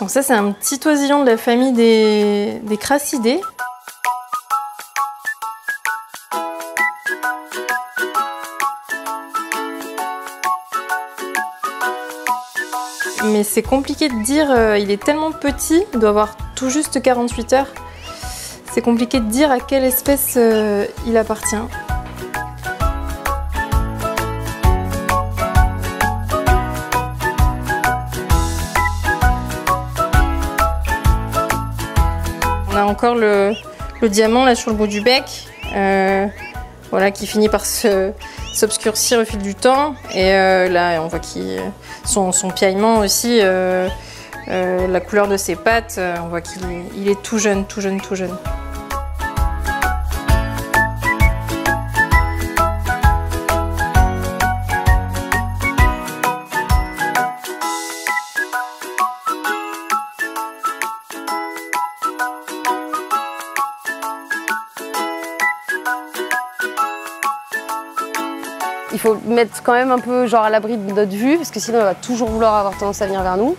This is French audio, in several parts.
Donc ça c'est un petit oisillon de la famille des, des crassidés. Mais c'est compliqué de dire, euh, il est tellement petit, il doit avoir tout juste 48 heures. C'est compliqué de dire à quelle espèce euh, il appartient. A encore le, diamant là sur le bout du bec, euh, voilà, qui finit par s'obscurcir au fil du temps. Et euh, là, on voit qu'il son, son piaillement aussi, euh, la couleur de ses pattes, on voit qu'il est, il est tout jeune, tout jeune, tout jeune. Il faut mettre quand même un peu genre à l'abri de notre vue, parce que sinon il va toujours vouloir avoir tendance à venir vers nous.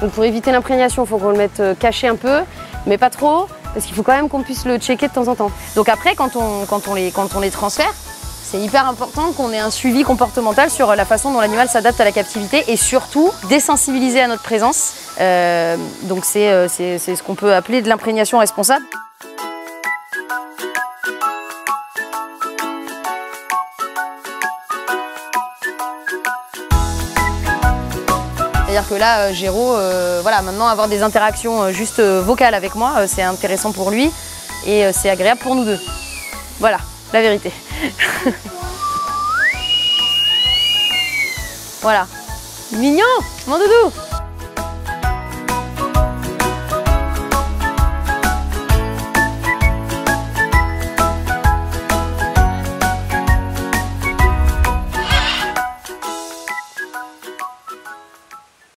Donc pour éviter l'imprégnation, il faut qu'on le mette euh, caché un peu, mais pas trop, parce qu'il faut quand même qu'on puisse le checker de temps en temps. Donc après, quand on, les, transfère, c'est hyper important qu'on ait un suivi comportemental sur la façon dont l'animal s'adapte à la captivité et surtout désensibiliser à notre présence. Euh, donc euh, c'est ce qu'on peut appeler de l'imprégnation responsable. C'est-à-dire que là, euh, Géraud, euh, voilà, maintenant avoir des interactions euh, juste vocales avec moi, c'est intéressant pour lui et c'est agréable pour nous deux. Voilà, la vérité. voilà. Mignon, mon doudou